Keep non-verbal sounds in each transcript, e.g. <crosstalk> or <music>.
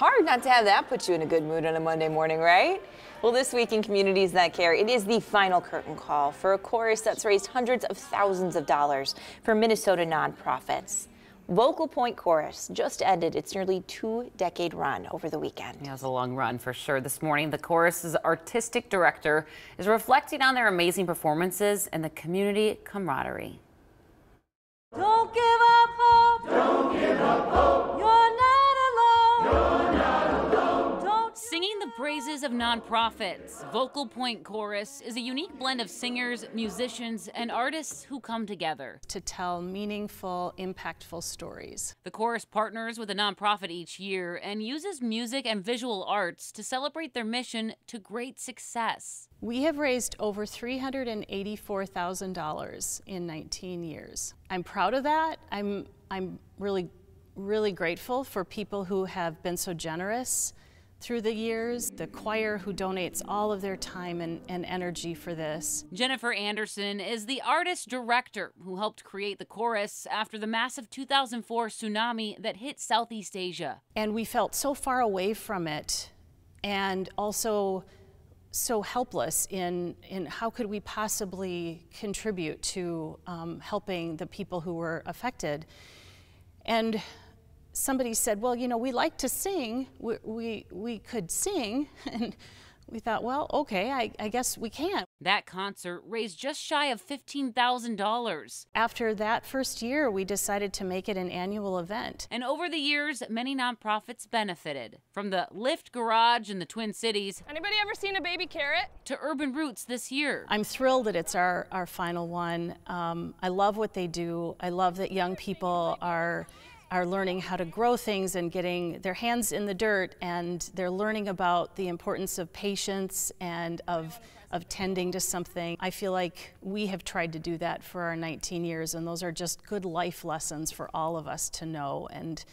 not to have that put you in a good mood on a Monday morning, right? Well, this week in Communities That KARE, it is the final curtain call for a chorus that's raised hundreds of thousands of dollars for Minnesota nonprofits. VocalPoint Chorus just ended its nearly two decade run over the weekend. It was a long run for sure. This morning, the chorus's artistic director is reflecting on their amazing performances and the community camaraderie. Praises of nonprofits, VocalPoint Chorus is a unique blend of singers, musicians, and artists who come together to tell meaningful, impactful stories. The chorus partners with a nonprofit each year and uses music and visual arts to celebrate their mission to great success. We have raised over $384,000 in 19 years. I'm proud of that. I'm, I'm really, really grateful for people who have been so generous through the years, the choir who donates all of their time and, and, energy for this. Jennifer Anderson is the artist director who helped create the chorus after the massive 2004 tsunami that hit Southeast Asia. And we felt so far away from it and also so helpless in, in how could we possibly contribute to um, helping the people who were affected. And somebody said, well, you know, we like to sing. We, we, we could sing. <laughs> And we thought, well, okay, I, I guess we can. That concert raised just shy of $15,000. After that first year, we decided to make it an annual event. And over the years, many nonprofits benefited. From the Lift Garage in the Twin Cities. Anybody ever seen a baby carrot? To Urban Roots this year. I'm thrilled that it's our, our final one. Um, I love what they do. I love that young people are are learning how to grow things and getting their hands in the dirt and they're learning about the importance of patience and of, of tending to something. I feel like we have tried to do that for our 19 years and those are just good life lessons for all of us to know and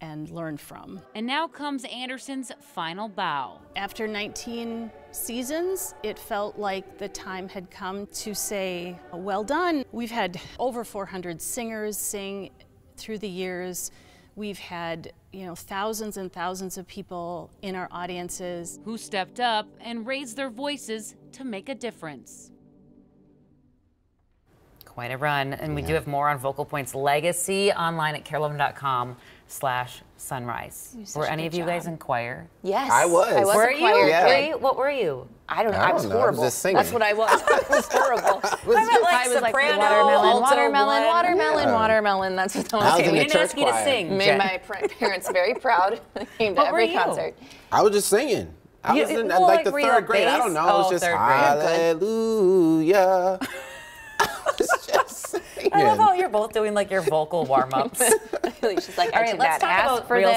and learn from. And now comes Anderson's final bow. After 19 seasons, it felt like the time had come to say, well done. We've had over 400 singers sing through the years, we've had you know thousands and thousands of people in our audiences who stepped up and raised their voices to make a difference. Quite a run, and we do have more on VocalPoint's legacy online at kare11.com slash sunrise. Were any of you job. guys in choir? Yes. I was. I was were you? Yeah. Were you? What were you? I don't know. I, I was don't know. horrible. I was just. That's what I was. <laughs> I was horrible. <laughs> was I, like I was like watermelon, alto watermelon, one. watermelon, Yeah. watermelon. That's what I was I was saying. in we didn't church ask you to sing. Made Jen. my <laughs> parents very proud. Came to What were every you? concert. I was just singing. I You- was in well, like like, the were third a grade. I don't bass? know. It was Oh, just hallelujah. I was just singing. I love how you're both doing like your vocal warm ups. <laughs> She's like, All I right, let's talk ask about for real.